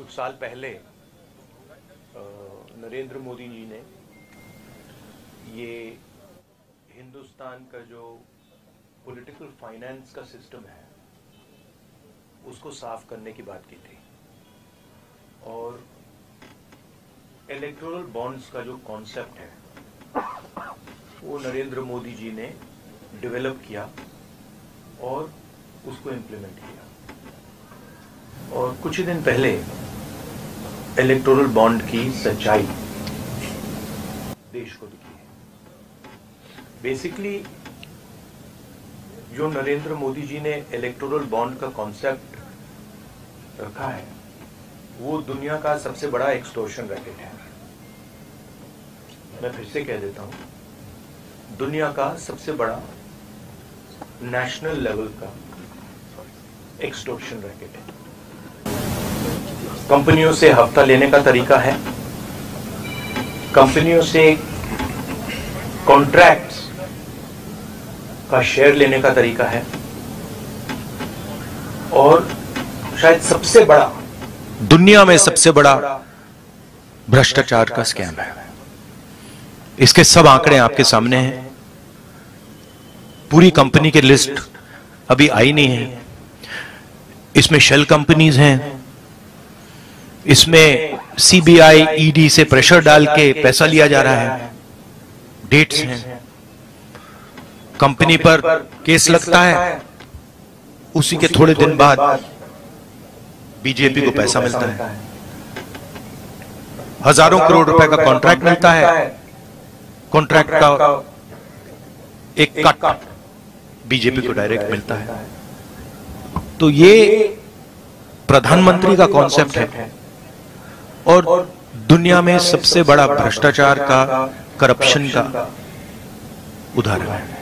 कुछ साल पहले नरेंद्र मोदी जी ने ये हिंदुस्तान का जो पॉलिटिकल फाइनेंस का सिस्टम है, उसको साफ़ करने की बात की थी। और इलेक्टोरल बॉन्ड्स का जो कॉन्सेप्ट है, वो नरेंद्र मोदी जी ने डेवलप किया और उसको इम्प्लीमेंट किया। और कुछ ही दिन पहले इलेक्टोरल बॉन्ड की सच्चाई देश को दिखी है। बेसिकली जो नरेंद्र मोदी जी ने इलेक्टोरल बॉन्ड का कॉन्सेप्ट रखा है, वो दुनिया का सबसे बड़ा एक्सटोर्शन रैकेट है। मैं फिर से कह देता हूँ, दुनिया का सबसे बड़ा नेशनल लेवल का एक्सटोर्शन रैकेट है। कंपनियों से हफ़्ता लेने का तरीका है। कंपनियों से कॉन्ट्रैक्ट्स का शेयर लेने का तरीका है। और शायद सबसे बड़ा, दुनिया में सबसे बड़ा भ्रष्टाचार का स्कैम है। इसके सब आंकड़े आपके सामने हैं। पूरी कंपनी की लिस्ट अभी आई नहीं है। इसमें शेल कंपनीज़ हैं। इसमें सीबीआई ईडी से प्रेशर डाल के पैसा लिया जा रहा है। डेट्स हैं। कंपनी पर केस लगता है। उसी के थोड़े दिन बाद बीजेपी को पैसा मिलता है। हज़ारों करोड़ रुपए का कॉन्ट्रैक्ट मिलता है। कॉन्ट्रैक्ट का एक कट बीजेपी को डायरेक्ट मिलता है। तो ये प्रधानमंत्री का कॉन्सेप्ट है। और दुनिया में सबसे बड़ा भ्रष्टाचार का करप्शन का उदाहरण है।